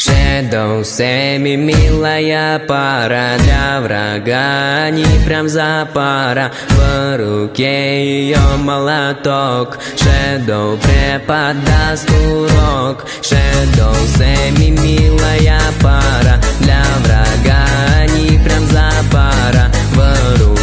Shadow Сэмми, милая пара Для врага не прям за пара. В руке ее молоток Shadow преподаст урок. Shadow Сэмми, милая пара Для врага не прям за пара. В руке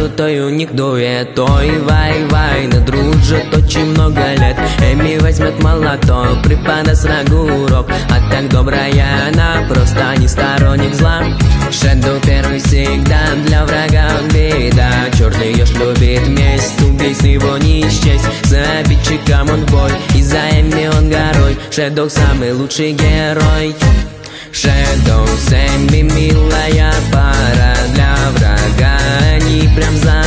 крутой у них дуэт Ой, вай-вай, на дружат очень много лет. Эми возьмет молоток, преподаст врагу урок А так добрая она, просто не сторонник зла. Шэдоу первый всегда для врага он беда. Черный еж любит месть, убийц его не исчесть За обидчиком он бой, и за Эми он горой. Шэдоу самый лучший герой. Shadow Сэмми, милая пара прям за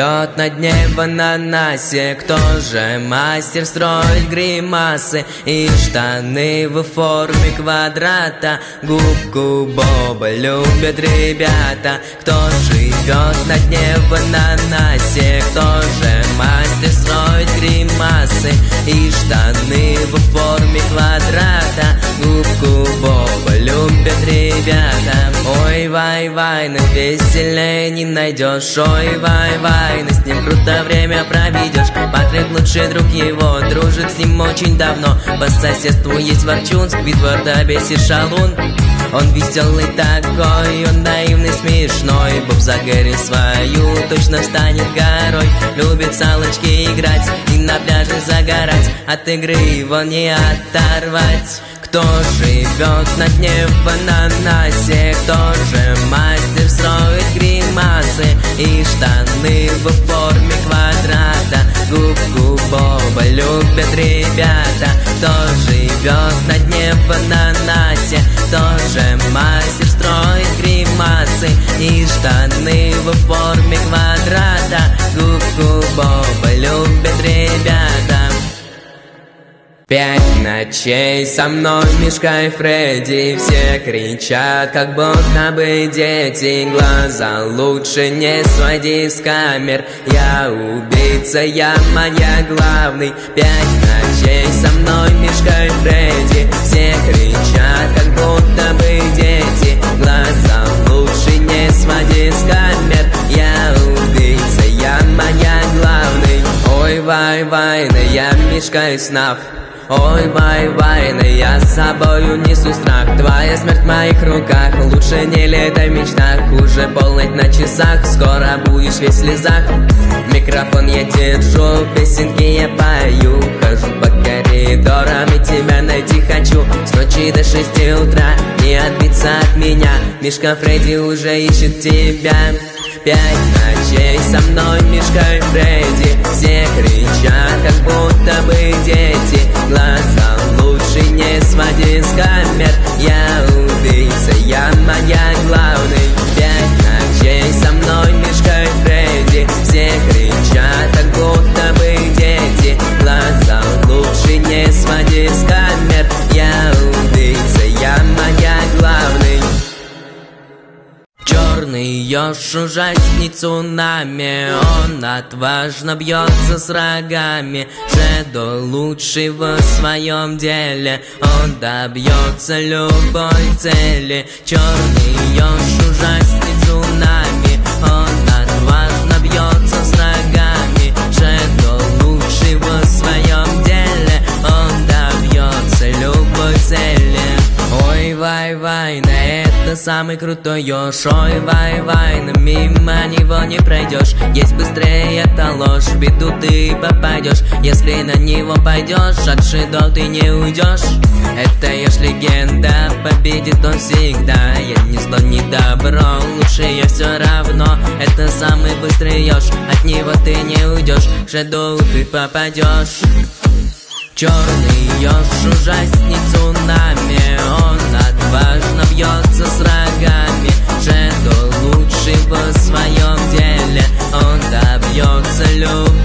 живет на дне в ананасе Кто же мастер строить гримасы? И штаны в форме квадрата. Губку Боба любят ребята. Кто живет на дне в ананасе Кто же мастер строить гримасы? И штаны в форме квадрата. Губку Боба любят ребята Ой, вай-вай, на веселее не найдешь. Ой, вай-вай, но с ним круто время проведешь. Патрик лучший друг его, дружит с ним очень давно. По соседству есть Ворчун, Сквидвард, Абес и Шалун. Он веселый такой, он наивный, смешной. Боб загорел свою, точно станет горой. Любит салочки играть и на пляже загорать. От игры его не оторвать кто живет на дне в ананасе Кто же мастер строит гримасы И штаны в форме квадрата. Губку Боба любят ребята Кто живет на дне в ананасе Кто же мастер строит гримасы И штаны в форме квадрата. Губку Боба любят ребята Пять ночей со мной Мишка и Фредди. Все кричат, как будто бы дети. Глаза лучше не своди с камер. Я убийца, я моя главный. Пять ночей со мной Мишка и Фредди. Все кричат, как будто бы дети. Глаза лучше не своди с камер. Я убийца, я моя главный. Ой, вай-вай, я Мишка из снав Ой, вай, вайна, я с собою несу страх. Твоя смерть в моих руках. Лучше не летай в мечтах. Уже полночь на часах. Скоро будешь весь в слезах. Микрофон я держу Песенки я пою. Хожу по коридорам И тебя найти хочу. С ночи до шести утра Не отбиться от меня. Мишка Фредди уже ищет тебя. Пять ночей со мной Мишка Фредди Все кричат, как будто бы дети. Глаза лучше не своди с камер Черный еж ужасней цунами Он отважно бьется с рогами. Шедо лучший в своем деле. Он добьется любой цели. Черный еж ужасней цунами Он самый крутой еж Ой, вай-вай, но мимо него не пройдешь Есть быстрее это ложь, в беду ты попадешь Если на него пойдешь, от Шидо ты не уйдешь Это еж легенда, победит он всегда. Я не зло, не добро, лучше я все равно. Это самый быстрый еж, от него ты не уйдешь Шидо ты попадешь Черный Бьешь ужасницу нами. Он отважно бьется с рогами. Шеду лучший в своем деле. Он добьется любви.